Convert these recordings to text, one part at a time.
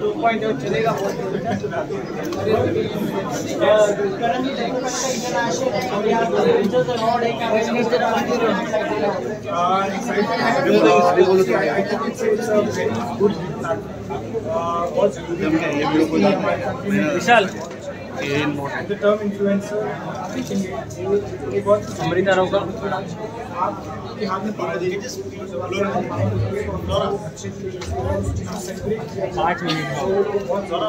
दो पॉइंट चलेगा विशाल The term influencer, teaching it, ये बहुत अमृता राव का। आपके हाथ में पकड़ दीजिए पाँच मिनट बहुत ज़्यादा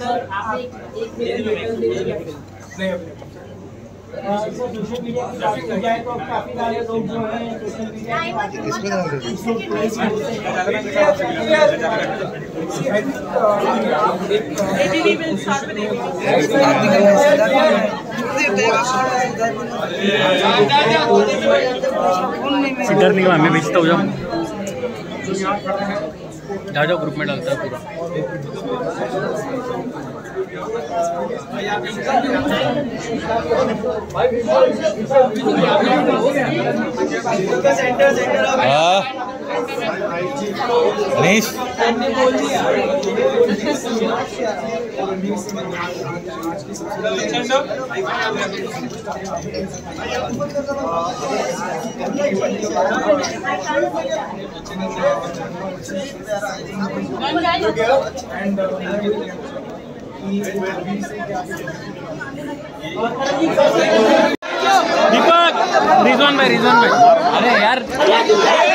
सर आप एक एक नहीं अपने सोशल मीडिया की बात की जाए तो काफ़ी सारे लोग जो हैं social media I think uh, एक इधर नहीं हुआ मैं भेजता जाओ। जाओ जाओ ग्रुप में डालता है पूरा। हाँ। Uh, दीपक रिजवान भाई रिजवान भाई अरे यार।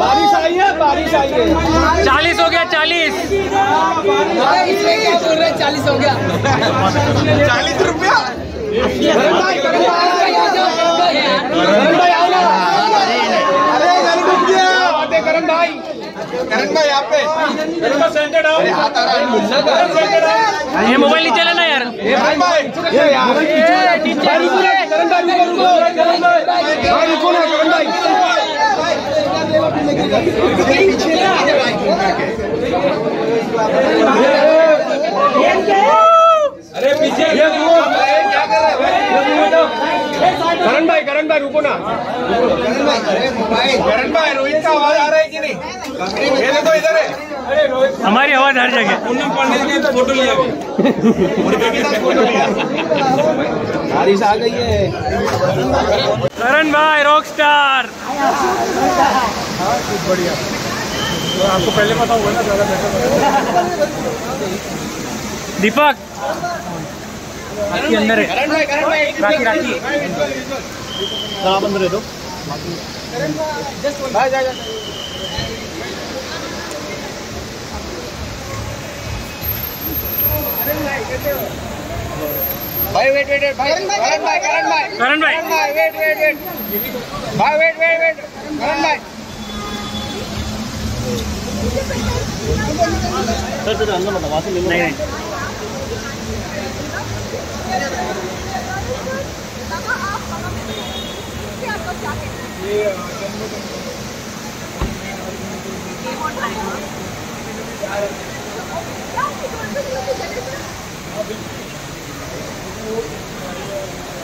बारिश आई है बारिश आई है चालीस हो गया चालीस। इसमें क्या बोल रहे हैं चालीस हो गया चालीस रुपया करण भाई करण भाई आ जाओ करण भाई आओ ना अरे गाड़ी रुक गया आते करण भाई करण भाई पे। अरे हाथ आ रहा है मुन्ना का सेंटर आओ ये मोबाइल नीचे लेना यार। करण भाई ये यार। रुको ना करण भाई रुको रुको करण भाई। भाई रुको ना करण भाई। अरे पीछे ये क्या कर रहे करण भाई रुको ना। करण भाई रोहित का आवाज़ आ रहा है कि नहीं? ये देखो इधर है। हमारी आवाज़ हर जगह। फ़ोटो लिया बारिश आ गई है करण भाई रॉक स्टार आपको पहले पता होगा ना ज़्यादा बेटर दीपक राखी अंदर है भाई राखी। राखी आप अंदर दो भाई जा जा। भाई वेट वेट वेट भाई। करण भाई करण भाई। करण भाई। भाई वेट वेट वेट भाई वेट वेट वेट करण भाई। सर सर अंदर मत वासी नहीं नहीं। ये